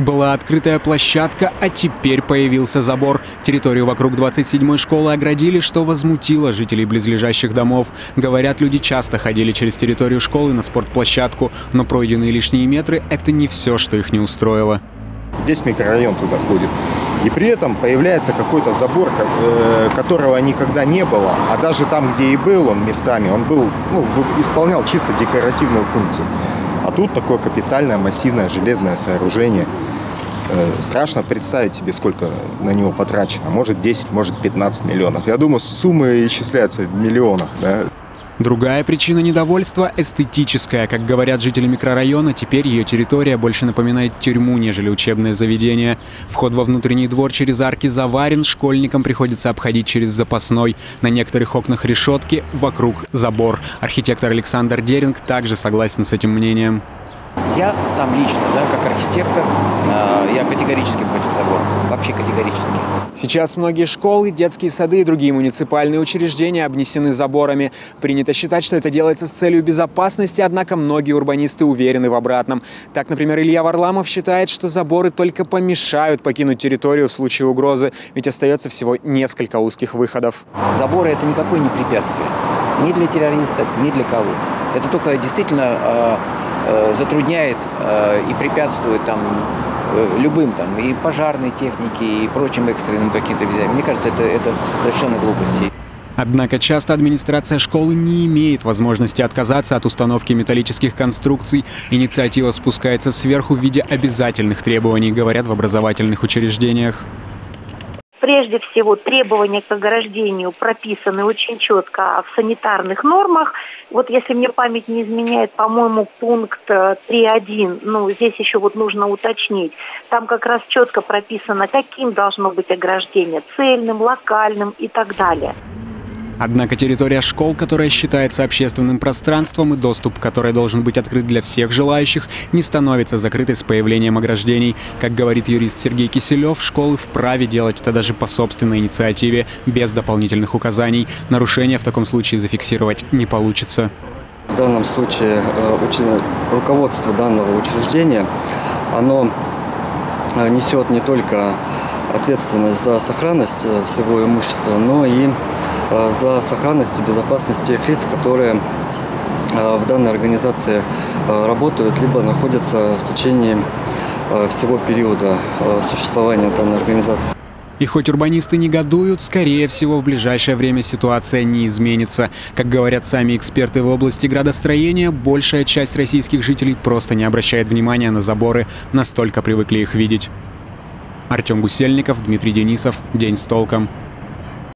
Была открытая площадка, а теперь появился забор. Территорию вокруг 27-й школы оградили, что возмутило жителей близлежащих домов. Говорят, люди часто ходили через территорию школы на спортплощадку, но пройденные лишние метры — это не все, что их не устроило. Весь микрорайон туда ходит. И при этом появляется какой-то забор, э, которого никогда не было. А даже там, где и был он местами, он был, ну, исполнял чисто декоративную функцию. А тут такое капитальное, массивное железное сооружение. Э, страшно представить себе, сколько на него потрачено. Может 10, может 15 миллионов. Я думаю, суммы исчисляются в миллионах. Да? Другая причина недовольства – эстетическая. Как говорят жители микрорайона, теперь ее территория больше напоминает тюрьму, нежели учебное заведение. Вход во внутренний двор через арки заварен, школьникам приходится обходить через запасной. На некоторых окнах решетки, вокруг забор. Архитектор Александр Деринг также согласен с этим мнением. Я сам лично, да, как архитектор, э, я категорически против забора. Вообще категорически. Сейчас многие школы, детские сады и другие муниципальные учреждения обнесены заборами. Принято считать, что это делается с целью безопасности, однако многие урбанисты уверены в обратном. Так, например, Илья Варламов считает, что заборы только помешают покинуть территорию в случае угрозы, ведь остается всего несколько узких выходов. Заборы – это никакое не препятствие. Ни для террористов, ни для кого. Это только действительно э, затрудняет э, и препятствует там э, любым там и пожарной технике и прочим экстренным каким-то вещам. Мне кажется, это, это совершенно глупости. Однако часто администрация школы не имеет возможности отказаться от установки металлических конструкций. Инициатива спускается сверху в виде обязательных требований, говорят в образовательных учреждениях. Прежде всего, требования к ограждению прописаны очень четко в санитарных нормах. Вот если мне память не изменяет, по-моему, пункт 3.1, э, ну, здесь еще вот нужно уточнить. Там как раз четко прописано, каким должно быть ограждение, цельным, локальным и так далее. Однако территория школ, которая считается общественным пространством и доступ к которой должен быть открыт для всех желающих, не становится закрытой с появлением ограждений. Как говорит юрист Сергей Киселев, школы вправе делать это даже по собственной инициативе, без дополнительных указаний. Нарушения в таком случае зафиксировать не получится. В данном случае э, руководство данного учреждения, оно э, несет не только ответственность за сохранность э, всего имущества, но и Э, за сохранность и безопасность тех лиц, которые э, в данной организации работают, либо находятся в течение всего периода существования данной организации. И хоть урбанисты негодуют, скорее всего, в ближайшее время ситуация не изменится. Как говорят сами эксперты в области градостроения, большая часть российских жителей просто не обращает внимания на заборы, настолько привыкли их видеть. Артем Гусельников, Дмитрий Денисов. День с толком.